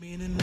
Meaning